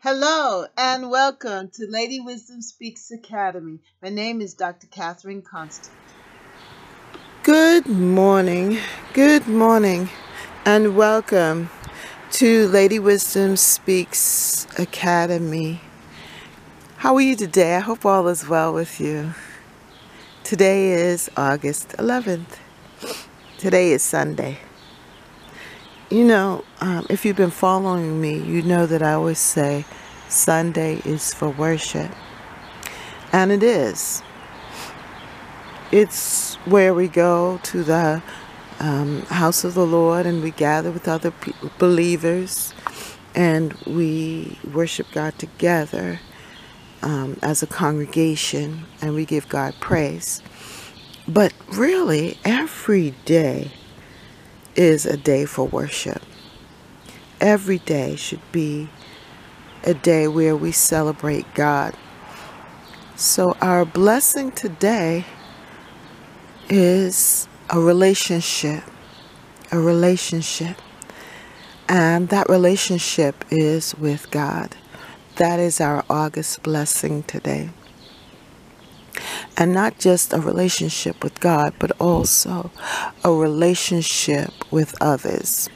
Hello and welcome to Lady Wisdom Speaks Academy. My name is Dr. Catherine Constant. Good morning, good morning, and welcome to Lady Wisdom Speaks Academy. How are you today? I hope all is well with you. Today is August 11th. Today is Sunday. You know, um, if you've been following me, you know that I always say Sunday is for worship. And it is. It's where we go to the um, house of the Lord and we gather with other believers and we worship God together um, as a congregation and we give God praise. But really, every day is a day for worship. Every day should be a day where we celebrate God. So, our blessing today is a relationship. A relationship. And that relationship is with God. That is our August blessing today. And not just a relationship with God, but also a relationship with others.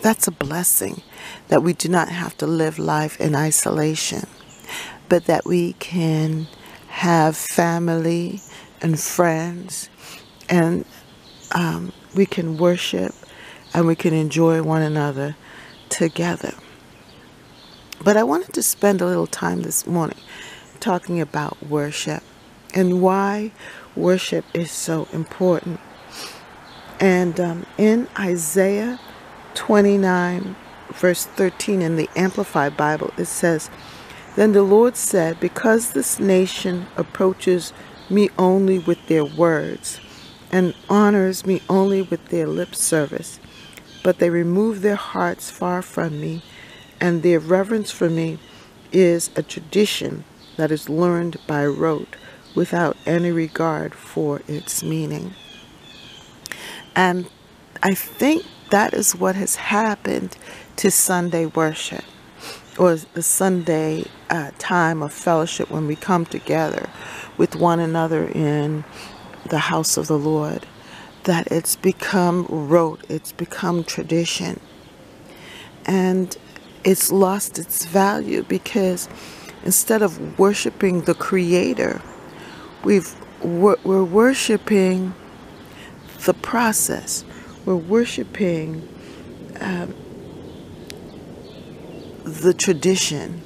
That's a blessing that we do not have to live life in isolation, but that we can have family and friends and um, we can worship and we can enjoy one another together. But I wanted to spend a little time this morning talking about worship and why worship is so important. And um, in Isaiah 29, verse 13 in the Amplified Bible, it says, Then the Lord said, Because this nation approaches me only with their words and honors me only with their lip service, but they remove their hearts far from me, and their reverence for me is a tradition that is learned by rote without any regard for its meaning. And I think that is what has happened to Sunday worship or the Sunday uh, time of fellowship when we come together with one another in the house of the Lord. That it's become rote, it's become tradition. And it's lost its value because instead of worshiping the Creator, we've we're, worshiping the process. We're worshiping um, the tradition,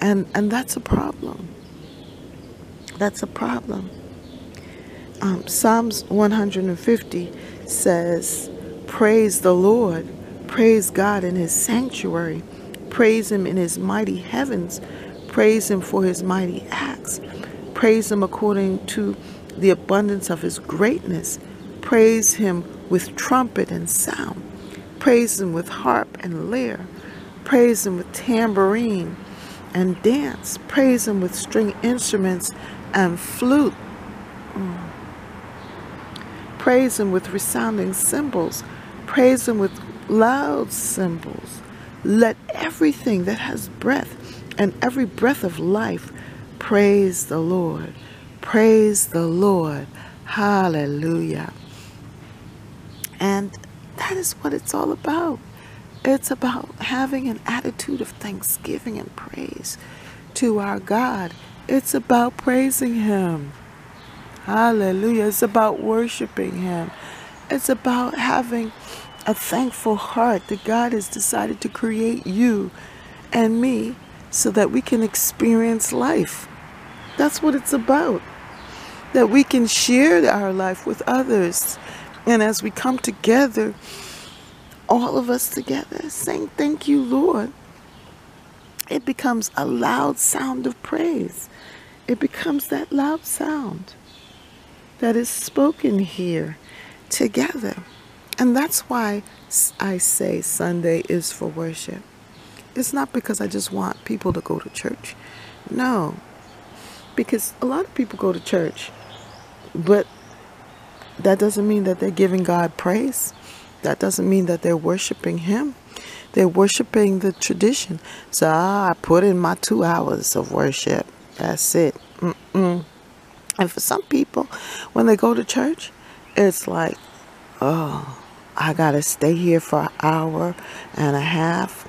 and and that's a problem. That's a problem. Um, Psalms 150 says, "Praise the Lord, praise God in His sanctuary, praise Him in His mighty heavens, praise Him for His mighty acts, praise Him according to the abundance of His greatness, praise Him with trumpet and sound, praise Him with harp and lyre." Praise Him with tambourine and dance. Praise Him with string instruments and flute. Mm. Praise Him with resounding cymbals. Praise Him with loud cymbals. Let everything that has breath and every breath of life praise the Lord. Praise the Lord. Hallelujah. And that is what it's all about. It's about having an attitude of thanksgiving and praise to our God. It's about praising Him. Hallelujah. It's about worshiping Him. It's about having a thankful heart that God has decided to create you and me so that we can experience life. That's what it's about. That we can share our life with others. And as we come together, all of us together saying, Thank you, Lord, it becomes a loud sound of praise. It becomes that loud sound that is spoken here together. And that's why I say Sunday is for worship. It's not because I just want people to go to church. No. Because a lot of people go to church, but that doesn't mean that they're giving God praise. That doesn't mean that they're worshiping Him. They're worshiping the tradition. So ah, I put in my two hours of worship. That's it. Mm-mm. And for some people, when they go to church, it's like, oh, I got to stay here for an hour and a half.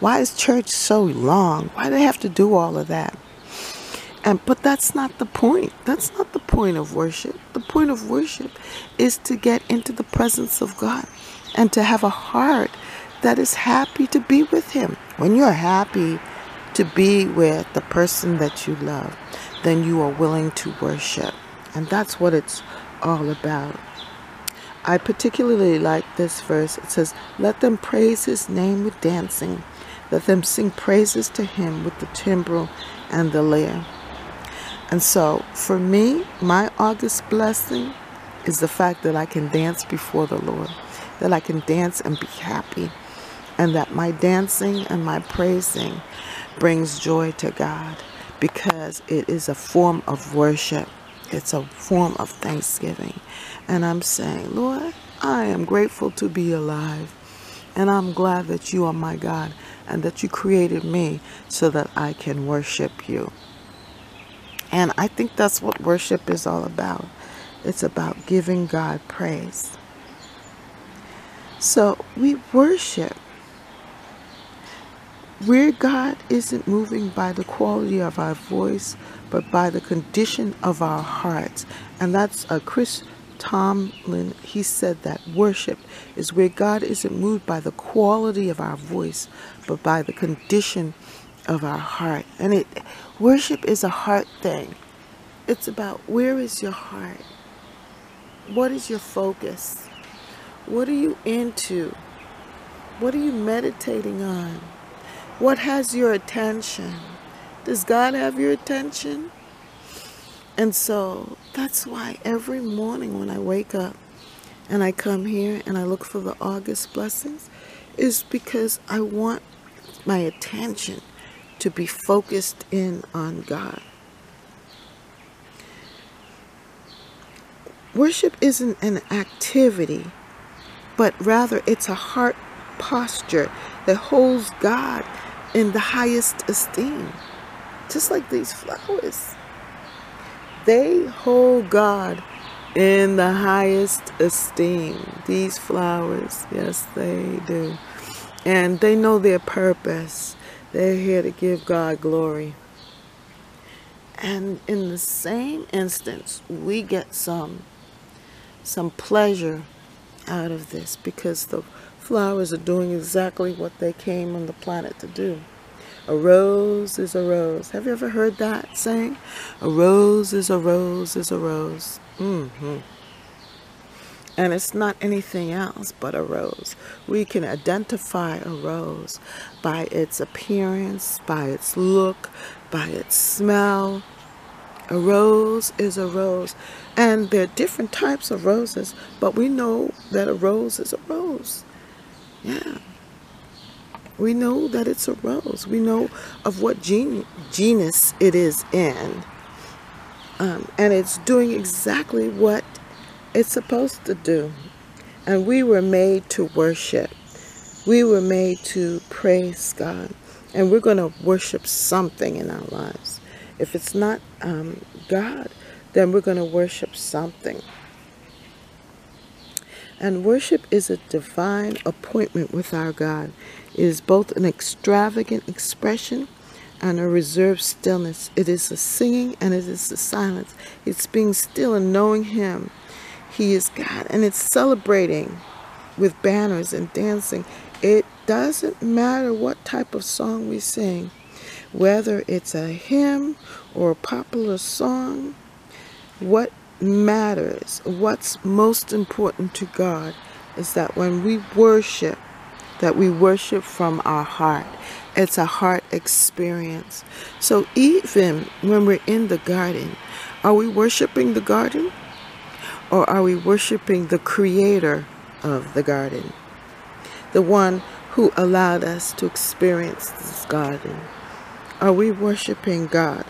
Why is church so long? Why do they have to do all of that? And but that's not the point. That's not the point of worship. The point of worship is to get into the presence of God and to have a heart that is happy to be with him. When you're happy to be with the person that you love, then you are willing to worship. And that's what it's all about. I particularly like this verse. It says, Let them praise his name with dancing. Let them sing praises to him with the timbrel and the lyre. And so, for me, my August blessing is the fact that I can dance before the Lord, that I can dance and be happy, and that my dancing and my praising brings joy to God because it is a form of worship. It's a form of thanksgiving. And I'm saying, Lord, I am grateful to be alive. And I'm glad that you are my God and that you created me so that I can worship you. And I think that's what worship is all about. It's about giving God praise. So we worship where God isn't moving by the quality of our voice, but by the condition of our hearts. And that's a Chris Tomlin. He said that worship is where God isn't moved by the quality of our voice, but by the condition of our heart. And it worship is a heart thing. It's about where is your heart? What is your focus? What are you into? What are you meditating on? What has your attention? Does God have your attention? And so that's why every morning when I wake up and I come here and I look for the August blessings is because I want my attention to be focused in on God. Worship isn't an activity, but rather it's a heart posture that holds God in the highest esteem. Just like these flowers. They hold God in the highest esteem. These flowers, yes, they do. And they know their purpose. They're here to give God glory. And in the same instance, we get some some pleasure out of this because the flowers are doing exactly what they came on the planet to do. A rose is a rose. Have you ever heard that saying? A rose is a rose is a rose. Mm-hmm. And it's not anything else but a rose. We can identify a rose by its appearance, by its look, by its smell. A rose is a rose. And there are different types of roses, but we know that a rose is a rose. Yeah. We know that it's a rose. We know of what gen genus it is in. Um, and it's doing exactly what it's supposed to do. And we were made to worship. We were made to praise God. And we're going to worship something in our lives. If it's not um, God, then we're going to worship something. And worship is a divine appointment with our God. It is both an extravagant expression and a reserved stillness. It is a singing and it is a silence. It's being still and knowing Him. He is God. And it's celebrating with banners and dancing. It doesn't matter what type of song we sing, whether it's a hymn or a popular song. What matters, what's most important to God is that when we worship, that we worship from our heart. It's a heart experience. So even when we're in the garden, are we worshiping the garden? Or are we worshiping the creator of the garden? The one who allowed us to experience this garden. Are we worshiping God?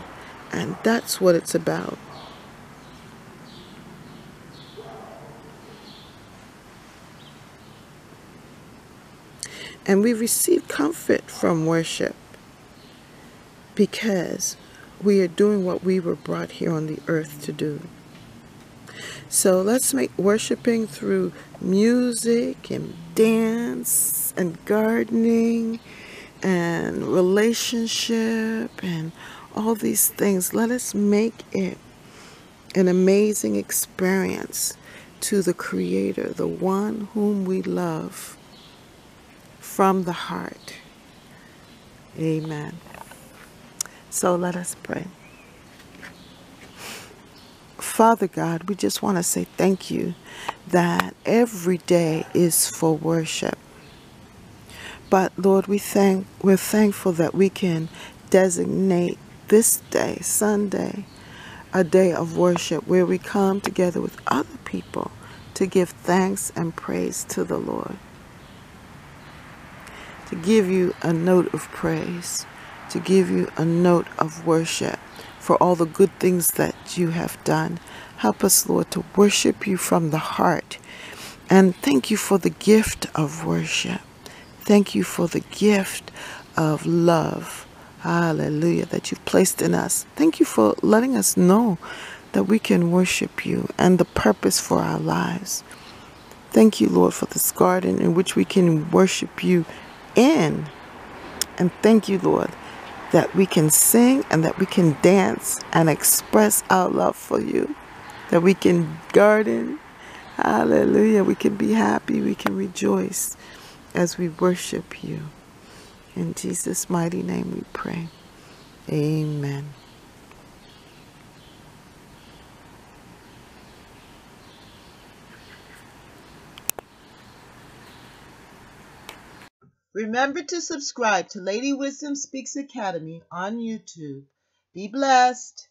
And that's what it's about. And we receive comfort from worship because we are doing what we were brought here on the earth to do. So let's make worshiping through music and dance and gardening and relationship and all these things. Let us make it an amazing experience to the Creator, the one whom we love from the heart. Amen. So let us pray. Father God, we just want to say thank you that every day is for worship. But Lord, we thank we're thankful that we can designate this day, Sunday, a day of worship where we come together with other people to give thanks and praise to the Lord to give you a note of praise, to give you a note of worship for all the good things that you have done. Help us, Lord, to worship you from the heart. And thank you for the gift of worship. Thank you for the gift of love. Hallelujah, that you've placed in us. Thank you for letting us know that we can worship you and the purpose for our lives. Thank you, Lord, for this garden in which we can worship you in. And thank you, Lord, that we can sing and that we can dance and express our love for you, that we can garden. Hallelujah. We can be happy, we can rejoice as we worship you. In Jesus' mighty name we pray. Amen. Remember to subscribe to Lady Wisdom Speaks Academy on YouTube. Be blessed.